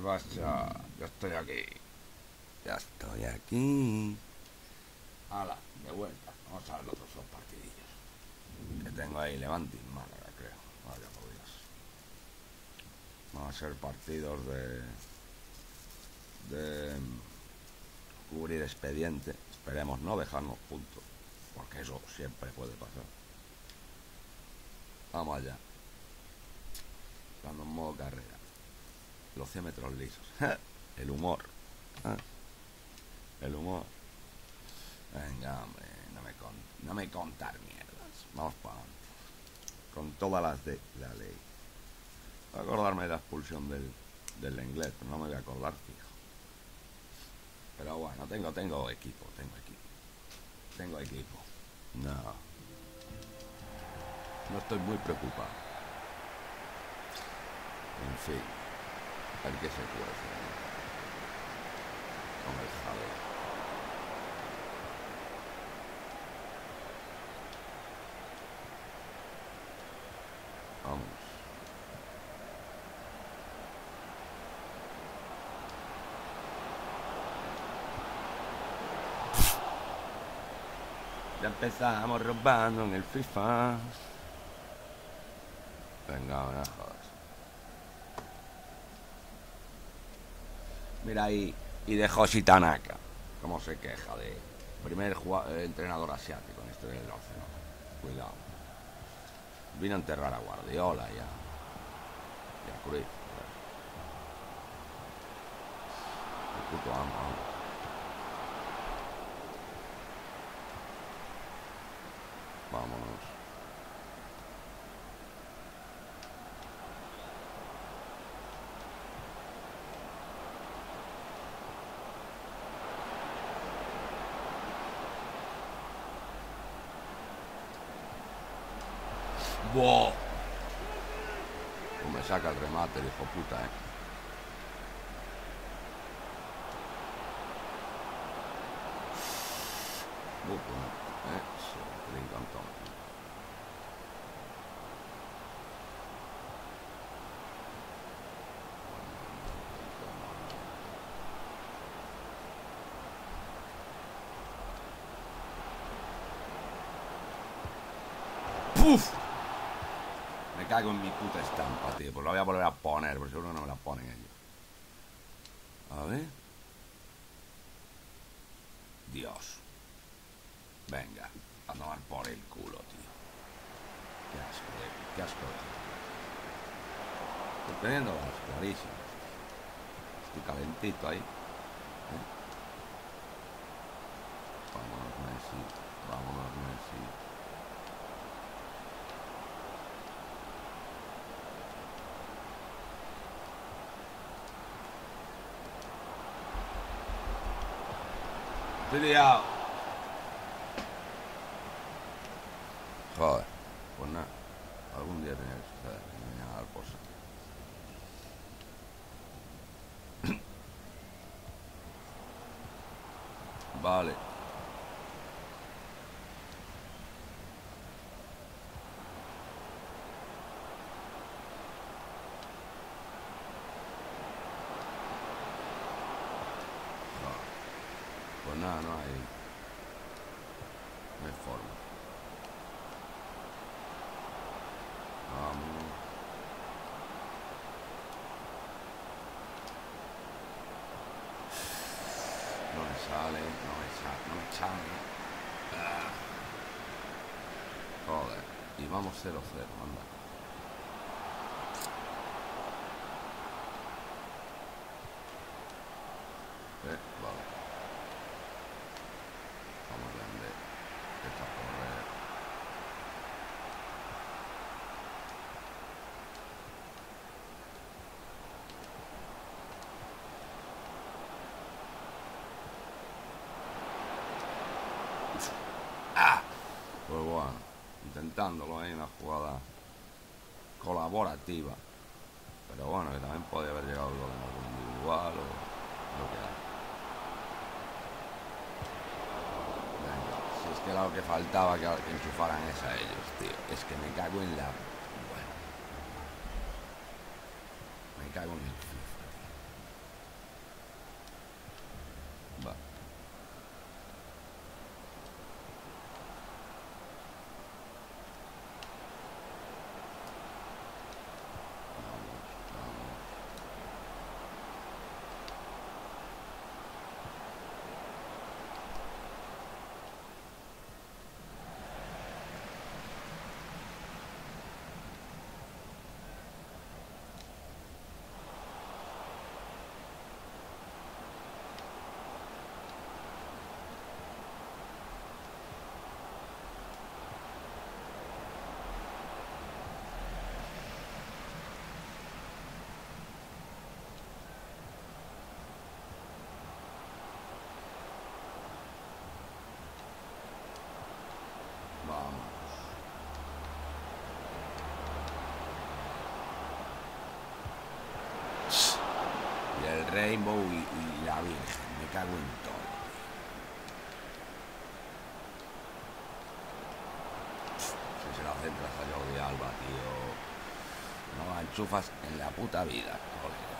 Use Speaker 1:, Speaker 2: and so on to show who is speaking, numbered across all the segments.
Speaker 1: pasa? Ya estoy aquí.
Speaker 2: Ya estoy aquí.
Speaker 1: Hala, de vuelta. Vamos a ver los otros dos partidillos.
Speaker 2: Que tengo ahí Levante y Málaga, creo. Vaya por Dios. Van a ser partidos de. de. mm, cubrir expediente. Esperemos no dejarnos puntos. Porque eso siempre puede pasar. Vamos allá. Cuando en modo carrera. Los 100 metros lisos. El humor. El humor. Venga, hombre, no me, con, no me contar mierdas. Vamos para adelante. Con todas las de la ley. Voy a acordarme de la expulsión del, del inglés, pero no me voy a acordar fijo. Pero bueno, tengo, tengo equipo, tengo equipo. Tengo equipo. No. No estoy muy preocupado. En fin. Ver qué se cuece. Con el jaleo. Vamos. Ya empezamos robando en el FIFA. Venga, no Mira ahí, y de Joshi Tanaka. Cómo se queja de primer eh, entrenador asiático en este del Barcelona. Cuidado. Vino a enterrar a Guardiola y a, y a puto amo, vamos. Vámonos. ¡Wow! Me saca el remate el hijo puta, eh. Buco, eh. Eso, le encantó. Cago en mi puta estampa, tío. Pues la voy a volver a poner, porque seguro no me la ponen ellos. A ver. Dios. Venga, a tomar por el culo, tío. Qué asco, de, qué asco. Estoy teniendo las clarísimas. Estoy calentito ahí. ¿eh? Vámonos, Messi. Vámonos, Messi. Liado. Joder, pues nada. Algún día tenía que suceder. Me dar por. Vale. Joder. Pues nada, no hay. No hay forma. Vamos. No me sale, no me sale, no me sale. Ah. Joder. Y vamos 0-0, anda. Eh, vale. Vamos a vender. Echa a correr. ¡Ah! Pues bueno, intentándolo ahí una jugada colaborativa. Pero bueno, que también podría haber llegado el gol en individual o lo que hay. Venga, si es que era lo que faltaba que, que enchufaran es a ellos, tío. Es que me cago en la. Bueno. Me cago en el FIFA, tío. Rainbow y, la Virgen. Me cago en todo. Si se la centras a Jordi Alba, tío. No la enchufas en la puta vida, colega.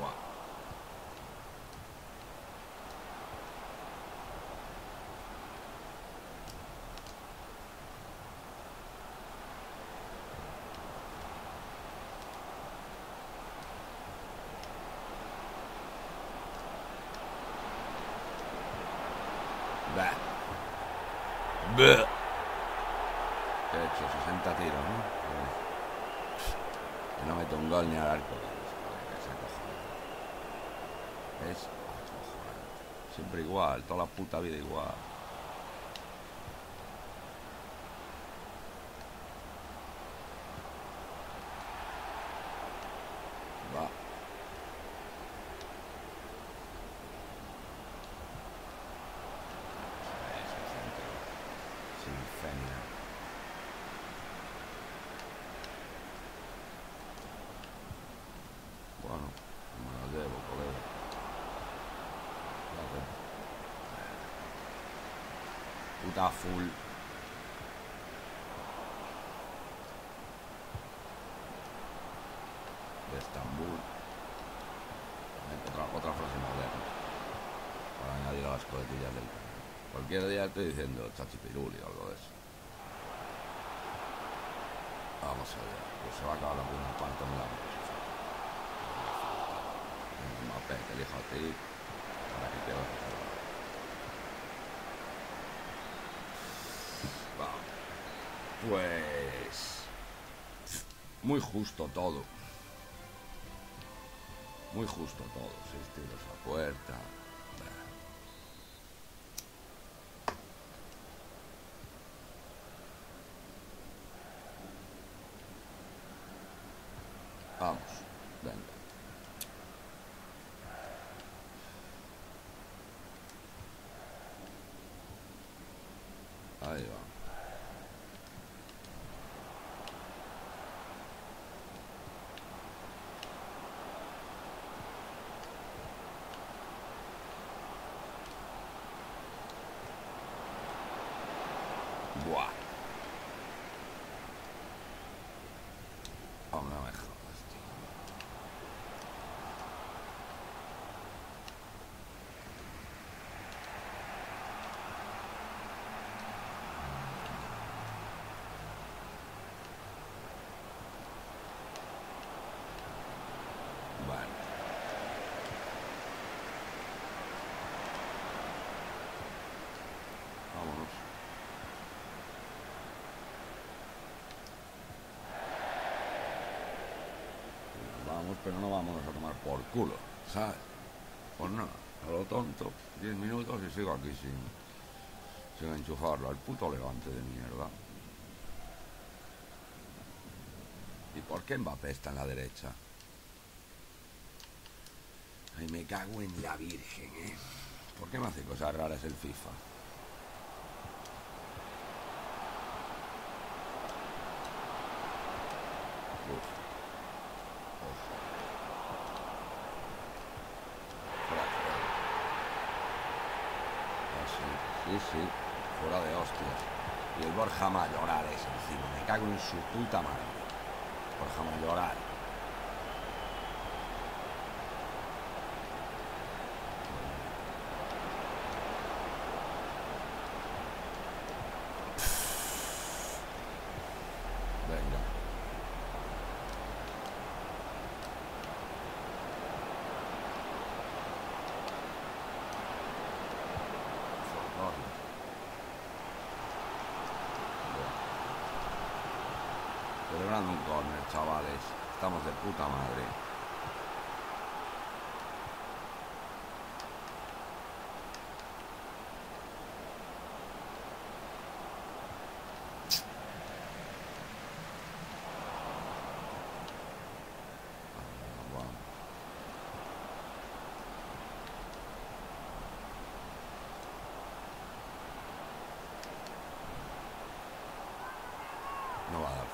Speaker 2: Buah. ¿Qué he hecho? 60 tiros, ¿no? Y no meto un gol ni al arco. Es acojonante. Siempre igual, toda la puta vida igual. Va. Ese centro. Sin fenia. Bueno, me la llevo, colega. Vale. Puta full. De Estambul. Otra, otra frase moderna. Para añadir a las coletillas del Cualquier día estoy diciendo chachipiruli o algo de eso. Vamos allá. Pues se va a acabar la primera parte me la Mbappé, te elijo a ti para que te vas a salvar. Va. Pues... Muy justo todo. Muy justo todo. Seis tiros a puerta. Bah. Vamos, venga. Ahí va. Buah. Oh, no me jodas, tío. Bueno. Vámonos. Vamos, pero no vámonos a tomar por culo, ¿sabes? Pues no, a lo tonto, 10 minutos y sigo aquí sin, sin enchufarlo al puto levante de mierda. ¿Y por qué Mbappé está en la derecha? Ay, me cago en la virgen, ¿eh? ¿Por qué me hace cosas raras el FIFA? Uf. Ojo. Fuera, fuera. Ah, sí, sí, sí. Fuera de hostias. Y el Borja Mayoral es encima. Me cago en su puta madre. Borja Mayoral.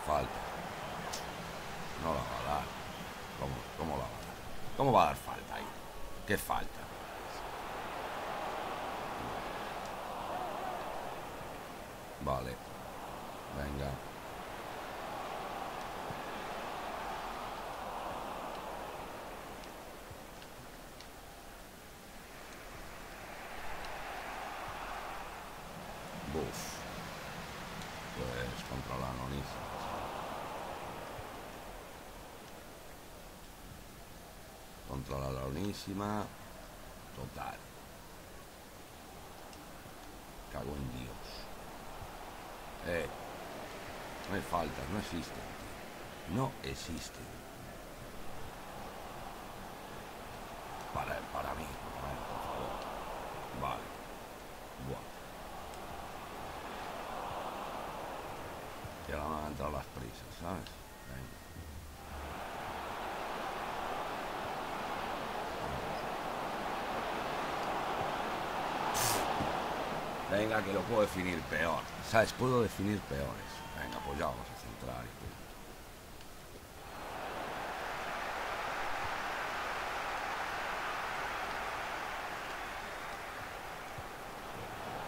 Speaker 2: falta. No la va a dar. ¿Cómo, cómo la va a dar? ¿Cómo va a dar falta ahí? ¿Qué falta? Vale. Lonísima. Total. Cago en Dios. Eh. No hay faltas, no existen. No existen. Para, para mí, para mí, por favor. Vale. Buah. Ya me han entrado las prisas, ¿sabes? Venga. Venga, que lo puedo definir peor. ¿Sabes? Puedo definir peores. Venga, pues ya vamos a centrar y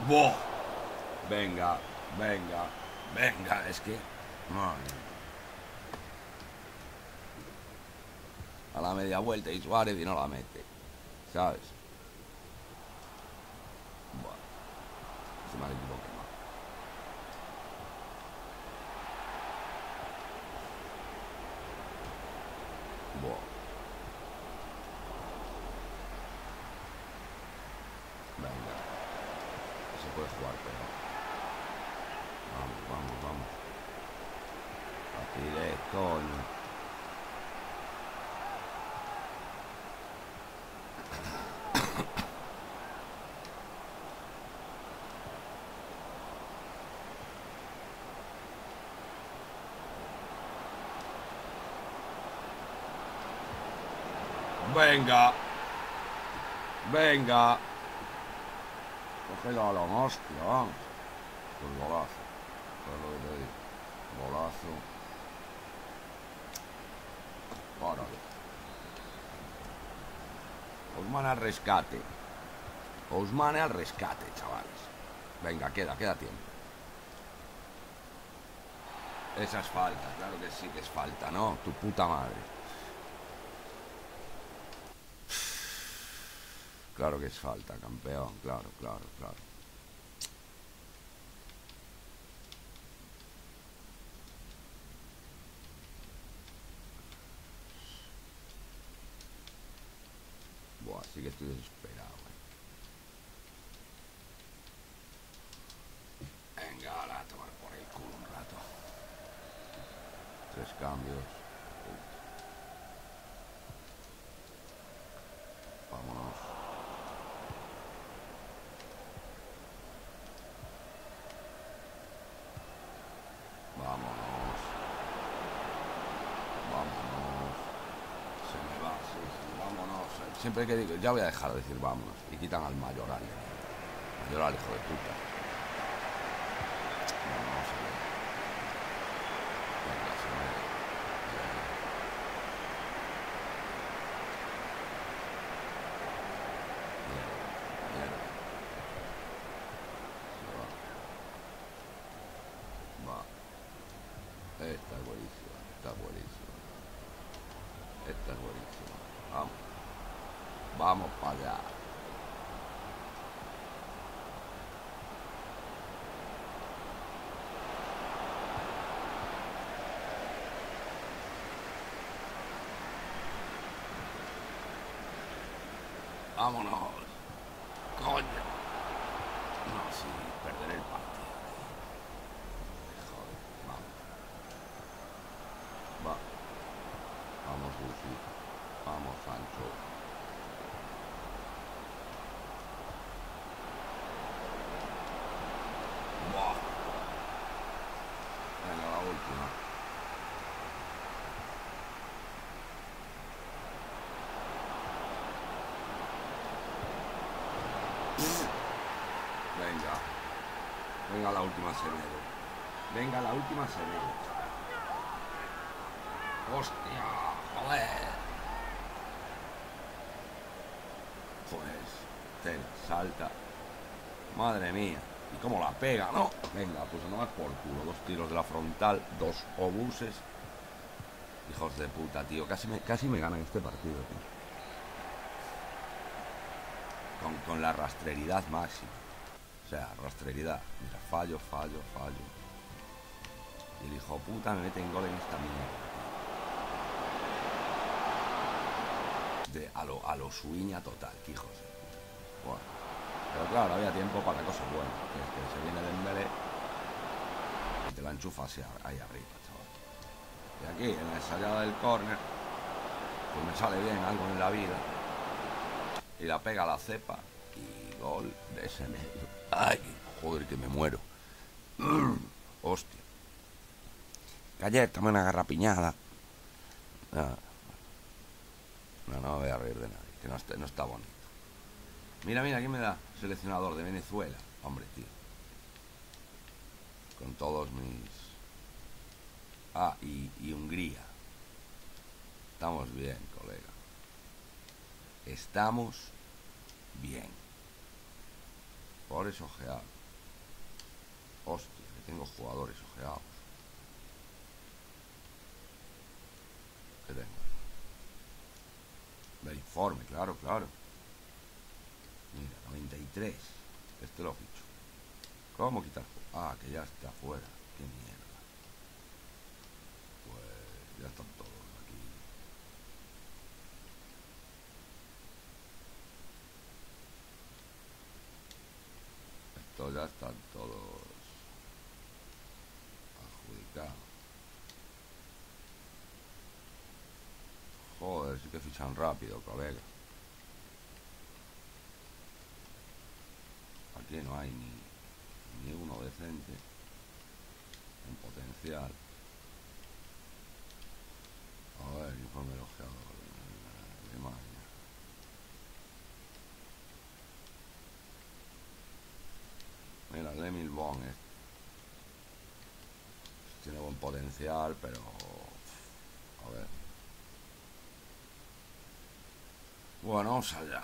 Speaker 2: punto. Venga, venga, venga. Es que... Madre. A la media vuelta y Suárez y no la mete. ¿Sabes? Buah. Se me ha equivocado. Buah. Venga. Se puede jugar, pero... Vamos, vamos, vamos. Rapidez, coño. Venga. Venga. Cógelo a la hostia, vamos. Pues golazo. Es lo. Golazo. Órale. Osman al rescate. Osman al rescate, chavales. Venga, queda, queda tiempo. Esa es falta, claro que sí que es falta, ¿no? Tu puta madre. Claro que es falta, campeón, claro, claro, claro. Buah, sí que estoy desesperado. eh. Venga, ahora a tomar por el culo un rato. Tres cambios. Vámonos. Vámonos. Vámonos. Se me va, sí, sí, vámonos. Siempre que digo, ya voy a dejar de decir vámonos. Y quitan al mayoral. Mayoral, hijo de puta. Vámonos a ver. Venga, se me Mierda, mierda. Se va. Va. Esta es buenísima, esta es buenísima. Esta es buenísima. Vamos. Vamos para allá. Vámonos. Coño. No, sí, perder el partido. Joder, vamos. Va. Vamos, Lucy. Vamos, Sancho. Buah. Venga, la última. Venga. Venga la última Semedo. Venga la última Semedo. Hostia, joder. Joder, tela, salta. Madre mía. ¿Y cómo la pega? No. Venga, pues no más por culo. Dos tiros de la frontal, dos obuses. Hijos de puta, tío. Casi me, casi me ganan este partido, tío. Con, con la rastreridad máxima. O sea, rastreridad. Mira, fallo, fallo, fallo. Y el hijo puta me mete en gol en esta mierda. De, a lo, a lo suiña total, hijos. Bueno. Pero claro, había tiempo para cosas buenas. Que se viene Dembélé y te la enchufas así a- ahí arriba, chaval. Y aquí, en la ensayada del córner, pues me sale bien algo en la vida. Y la pega la cepa gol de ese medio. Ay, joder, que me muero. Hostia. Ayer tomé una garrapiñada. No, no me voy a reír de nadie, que no está, bonito. Mira, mira, ¿quién me da? Seleccionador de Venezuela. Hombre, tío. Con todos mis... Ah, y Hungría. Estamos bien, colega. Estamos bien. Jugadores ojeados. Hostia, que tengo jugadores ojeados. ¿Qué tengo? Del informe, claro, claro. Mira, 93. Este lo ficho. ¿Cómo quitar? Ah, que ya está fuera. Qué mierda. Pues ya están todos Estos ya están todos adjudicados. Joder, sí que fichan rápido, colega. Aquí no hay ni, ni uno decente en potencial. A ver, informe de ojeador de Alemania. Mira, el Emil Bon este. Tiene buen potencial, pero... A ver. Bueno, vamos allá.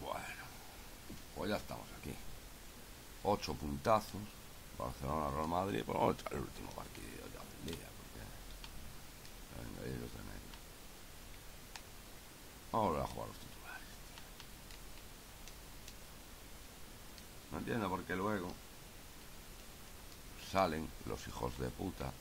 Speaker 2: Bueno, pues ya estamos aquí. Ocho puntazos. Barcelona, Real Madrid. Pues vamos a el último partido ya del día. Vamos a a jugar los titulares. No entiendo por qué luego salen los hijos de puta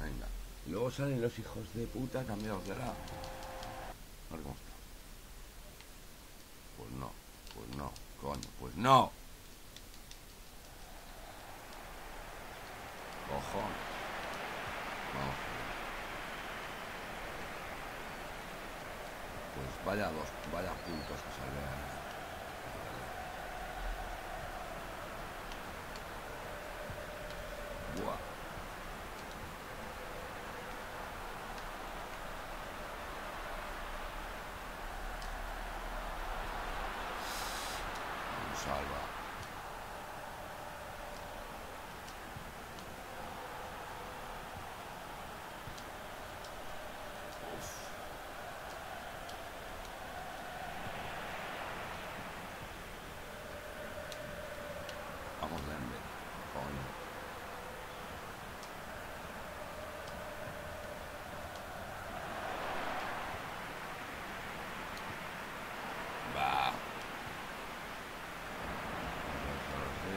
Speaker 2: Venga. Luego salen los hijos de puta cambiados de lado. A ver cómo está. Pues no, pues no, coño, pues no. Cojones. Vamos. Pues vaya dos, vaya puntos que. Buah. Un salva. Uf. Vamos Dembélé. Coño. Va. Déjalo así.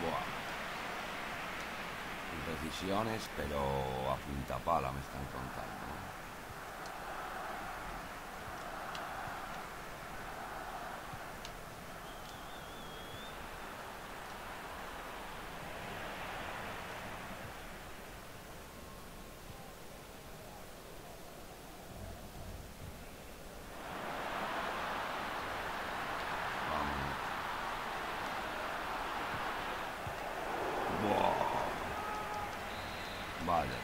Speaker 2: Buah. Pero a punta pala me están contando. ¿no? Vamos. Vaya.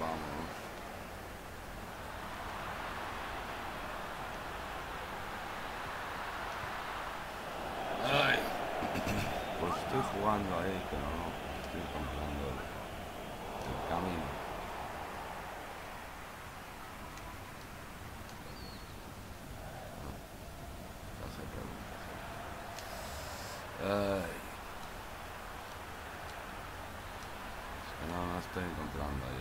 Speaker 2: Vamos. Ay. Pues estoy jugando ahí, pero no. Estoy encontrando el, el camino. No, no se pregunta. Ay. Es que no, no estoy encontrando ahí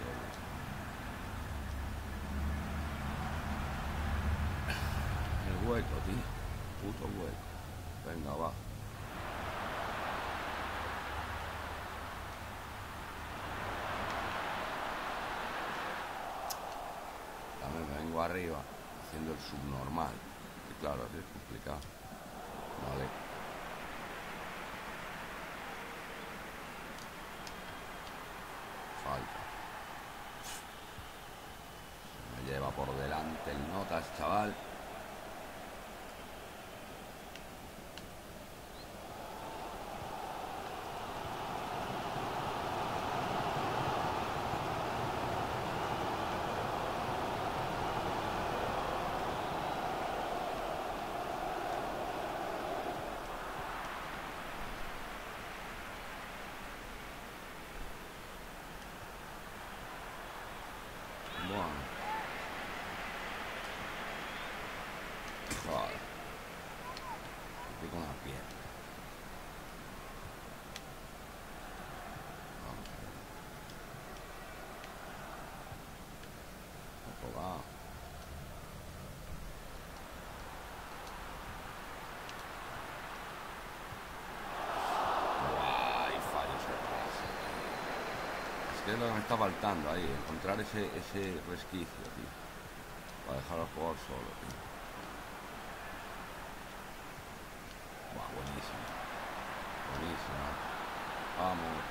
Speaker 2: el, el hueco, tío. Puto hueco. Venga, va. También me vengo arriba haciendo el subnormal. Y claro, es complicado. Vale. Falta. Se me lleva por delante el notas, chaval. Bueno. Joder. Estoy con la pierna. Vamos a ver. Poco va. Guay, fallo sorpresa. Es lo que me está faltando ahí, encontrar ese, ese resquicio, tío. Para dejar al jugador solo, tío. Buah, buenísimo. Vamos.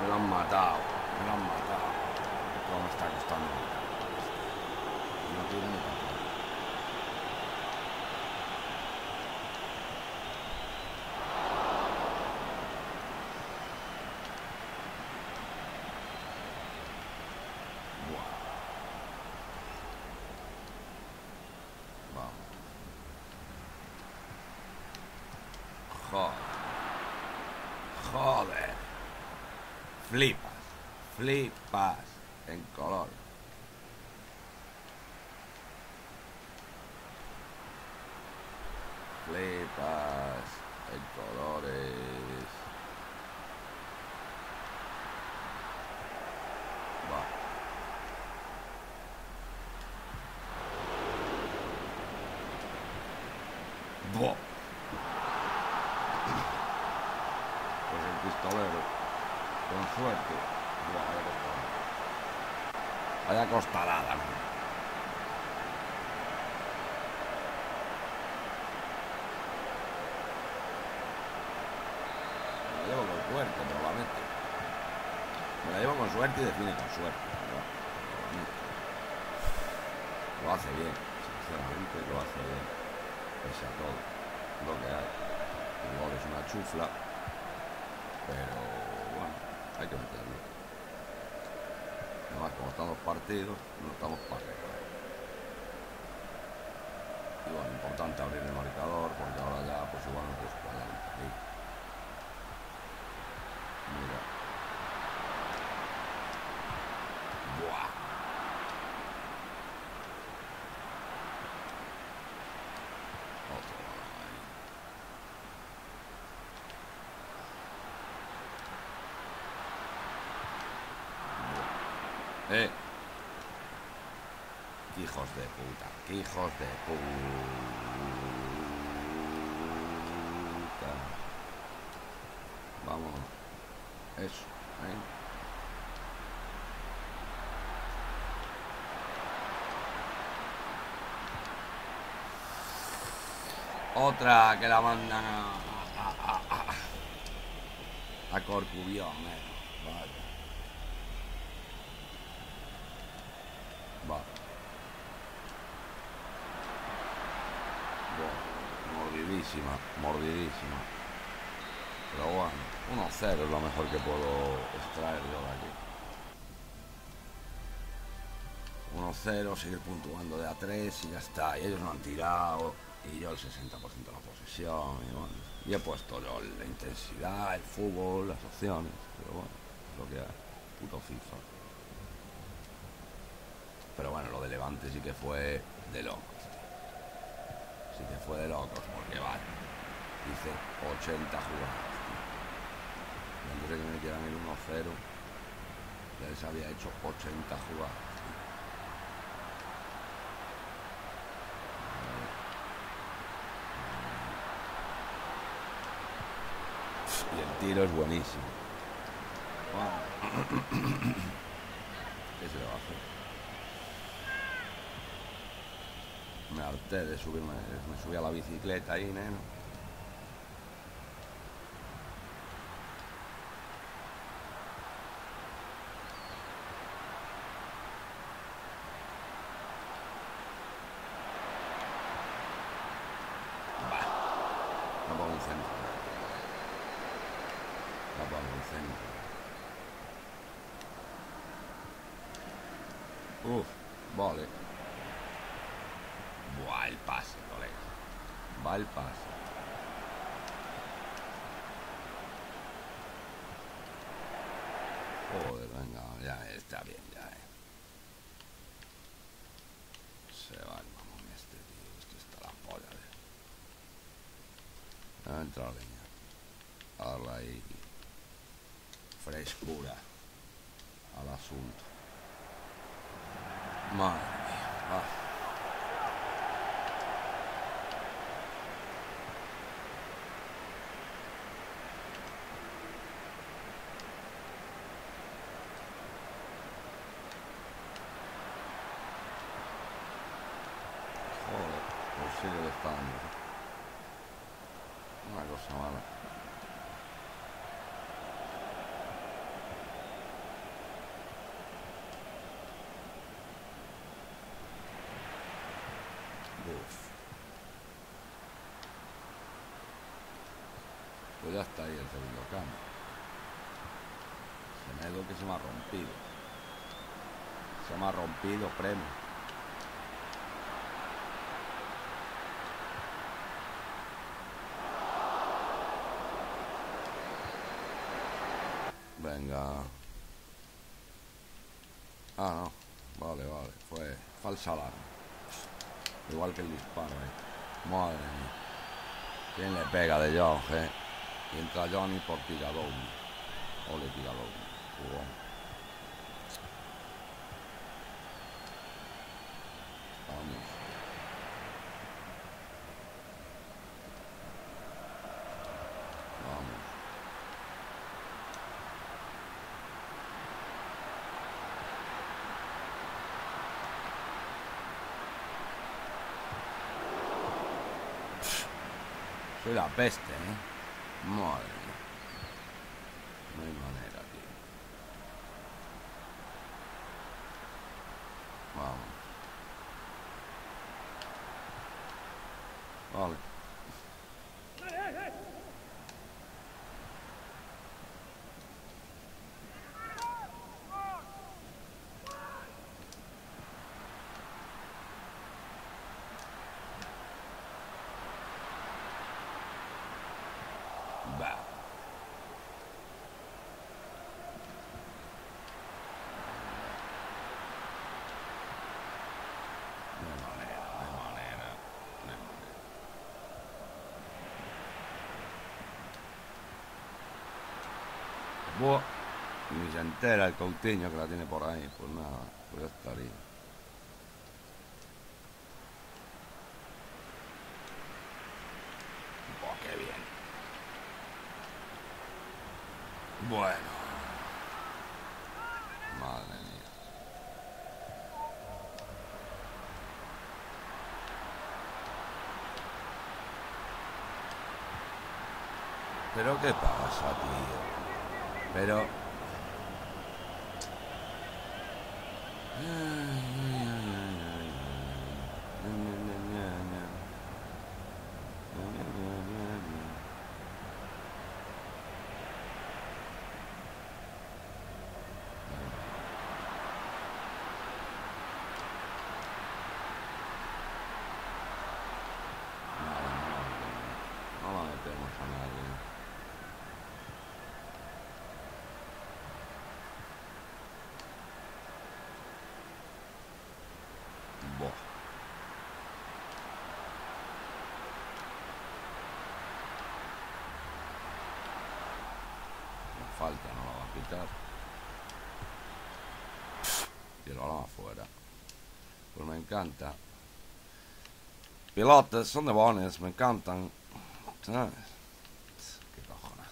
Speaker 2: Me lo han matado. Me lo han matado. Me está costando. No tiene ni papel. Buah. Vamos. Joder. Joder. Flipas. Flipas. En color. Flipas. En colores. Va. Buah. Pues el pistolero. Con suerte. Buah, vaya costalada. Vaya costalada, man. Me la llevo con suerte, probablemente. Me la llevo con suerte define con suerte. Lo hace bien, sinceramente lo hace bien. Pese a todo lo que hay. El gol es una chufla, pero bueno, hay que meterlo. Además, como están los partidos, no estamos para arreglar. Y bueno, importante abrir el marcador, porque ahora ya, pues igual no te escuadran ahí. Mira. Buah. Otro balón ahí. Buah. Eh. Hijos de puta, qué hijos de puta. Vamos. Eso. Otra que la mandan a, a Corcubión, eh. Vaya. Mordidísima, mordidísima. Pero bueno, 1-0 es lo mejor que puedo extraer yo de aquí. 1-0, seguir puntuando de A3 y ya está. Y ellos no han tirado. Y yo el 60% de la posesión. Y, bueno, y he puesto yo la intensidad, el fútbol, las opciones. Pero bueno, es lo que hay. Puto FIFA. Pero bueno, lo de Levante sí que fue de locos. Sí que fue de locos, porque vale. Hice 80 jugadas. Antes de que me metieran el 1-0, ya les había hecho 80 jugadas. Y el tiro es buenísimo. ¿Qué se le va a hacer? Me harté de subirme, me subí a la bicicleta ahí, neno. Bah, no pongo un centro. No. Uf, vale. Buah, el pase, colega. Va el pase. Joder, venga, ya está bien, ya. eh. Se va el mamón este, tío. Esto está la polla, eh. Ha entrado leña. Darle ahí frescura al asunto. Madre mía. va. Joder, pues sigue estando. Una cosa mala. Uf. Pues ya está ahí el segundo cambio. Semedo que se me ha rompido. Se me ha rompido premio. Venga. Ah, no. Vale, vale. Fue falsa alarma. Igual que el disparo, eh. Madre mía. ¿Quién le pega de Jones, eh? Y entra Johnny por tiradón. Ole tiradón. Jugón. Vamos. Vamos. Soy la peste, ¿eh? Madre mía. No hay manera, tío. Vamos. Vale. Bah. No hay manera, no hay manera, no hay manera. Ni se entera el Coutinho que la tiene por ahí, pues nada, pues ya estaría. Buah, qué bien. Bueno. Madre mía. ¿Pero qué pasa, tío? Pero... falta, no la va a quitar. Y el balón afuera. Pues me encanta. Pilotes son de bones, me encantan. ¿Sabes? Qué cojones.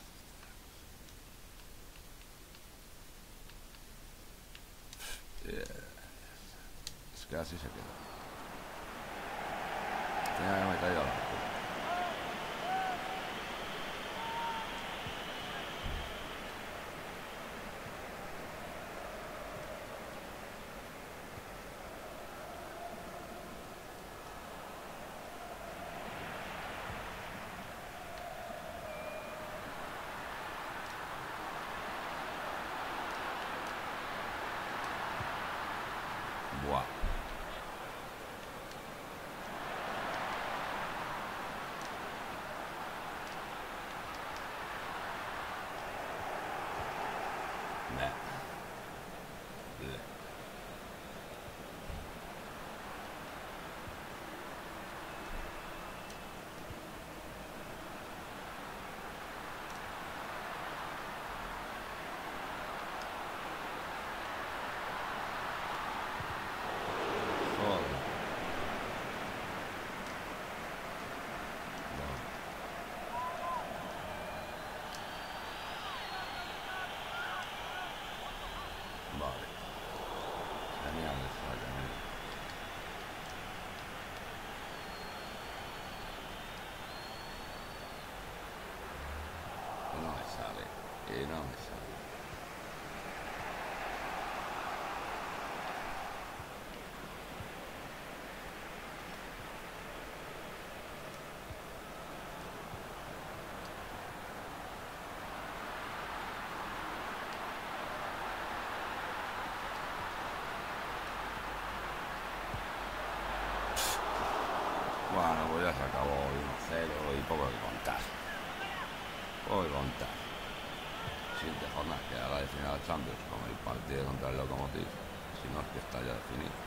Speaker 2: Champions con el partido contra el Lokomotiv. Si no es que está ya definido.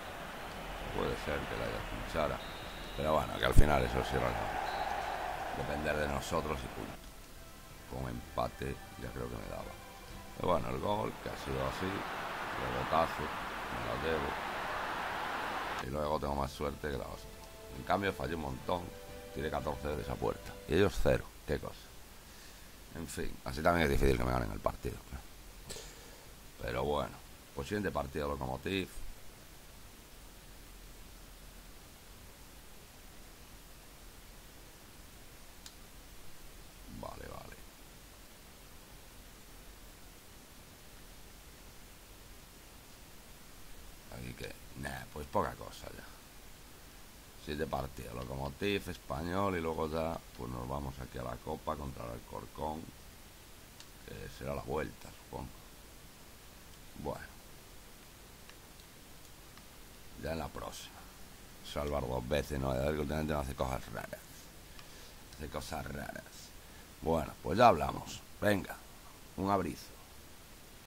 Speaker 2: Puede ser que la haya pinchara. Pero bueno, que al final eso sí depender de nosotros y punto. Con empate ya creo que me daba. Pero bueno, el gol, que ha sido así, rebotazo, me lo debo. Y luego tengo más suerte que la hostia. En cambio fallé un montón. Tiré 14 de esa puerta. Y ellos cero. Qué cosa. En fin, así también es difícil que me ganen el partido. Pero bueno. Pues siguiente partido Lokomotiv. Vale, vale. Aquí que, nah, pues poca cosa ya. Siete partidos, Lokomotiv, Español y luego ya pues nos vamos aquí a la Copa contra el Alcorcón, que será la vuelta, supongo. Bueno. Ya en la próxima. Salvar dos veces, no, el últimamente no hace cosas raras. Hace cosas raras. Bueno, pues ya hablamos. Venga, un abrizo.